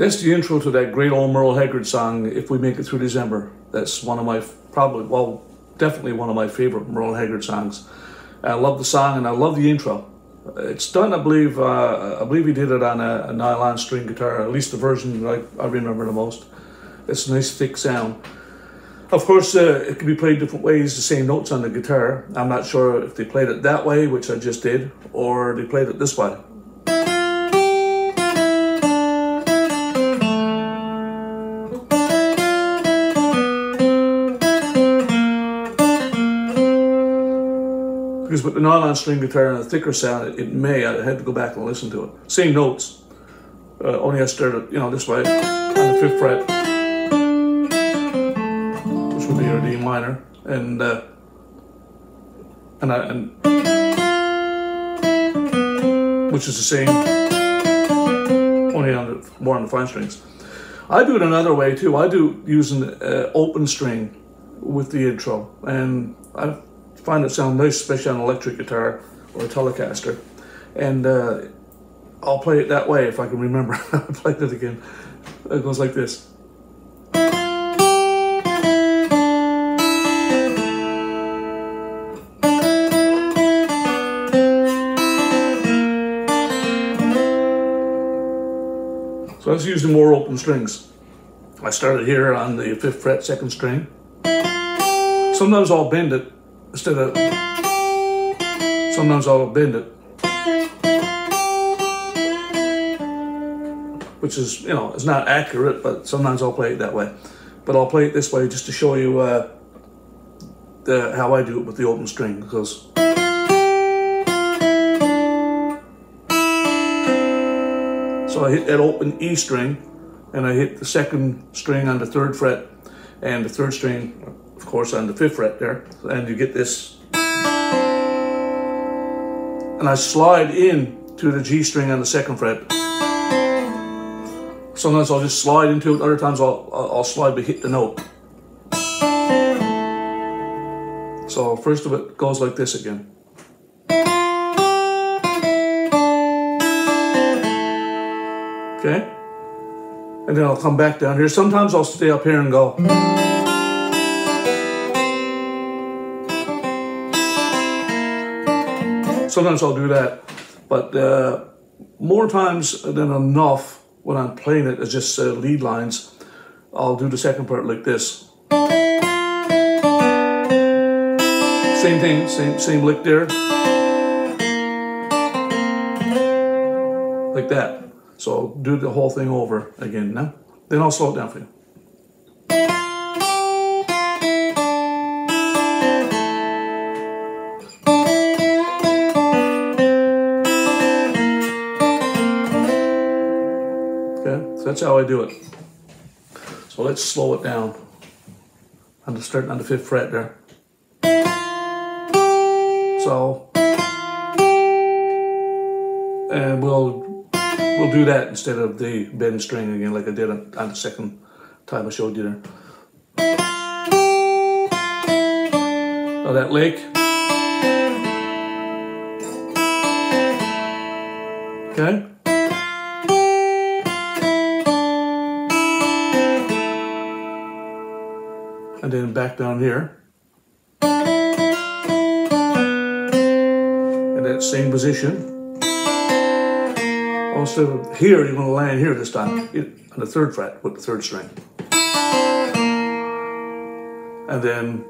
That's the intro to that great old Merle Haggard song, If We Make It Through December. That's one of my, probably, well, definitely one of my favorite Merle Haggard songs. I love the song and I love the intro. It's done, I believe, uh, I believe he did it on a, a, nylon string guitar, at least the version I, I remember the most. It's a nice thick sound. Of course, uh, it can be played different ways, the same notes on the guitar. I'm not sure if they played it that way, which I just did, or they played it this way. Because with the nylon string guitar and a thicker sound, it, it, may, I had to go back and listen to it. Same notes, uh, only I started, you know, this way, on the fifth fret, which would be your D minor, and, uh, and, I, and, which is the same, only on the, more on the fine strings. I do it another way too. I do using uh, open string with the intro, and I've find it sound nice, especially on electric guitar or a Telecaster. And uh, I'll play it that way if I can remember how to play it again. It goes like this. Use the more open strings. I started here on the fifth fret, second string. Sometimes I'll bend it instead of sometimes I'll bend it which is you know it's not accurate but sometimes I'll play it that way but I'll play it this way just to show you uh, the, how I do it with the open string because so I hit that open E string and I hit the second string on the third fret and the third string of course on the fifth fret there. And you get this. And I slide in to the G string on the second fret. Sometimes I'll just slide into it. Other times I'll, I'll slide but hit the note. So first of it goes like this again okay and then I'll come back down here sometimes I'll stay up here and go sometimes I'll do that, but uh, more times than enough when I'm playing it as just uh, lead lines, I'll do the second part like this. Same thing, same same lick there. Like that. So do the whole thing over again now. Then I'll slow it down for you. Okay, so that's how I do it. So let's slow it down. I'm starting on the fifth fret there. So, and we'll we'll do that instead of the bend string again, like I did on, on the second time I showed you there. Now that lick. Okay. and then back down here. In that same position. Instead of here, you're going to land here this time mm. on the third fret with the third string. And then,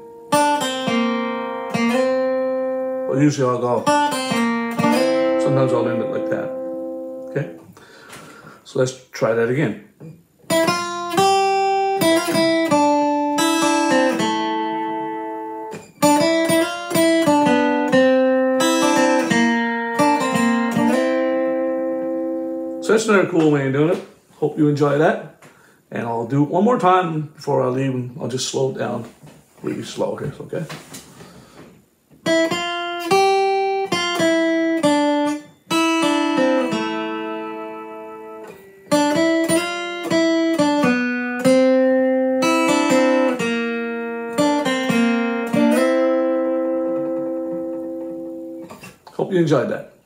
well, usually I'll go, sometimes I'll end it like that. Okay? So let's try that again. So that's another cool way of doing it. Hope you enjoy that. And I'll do it one more time before I leave and I'll just slow it down really slow here, okay? Hope you enjoyed that.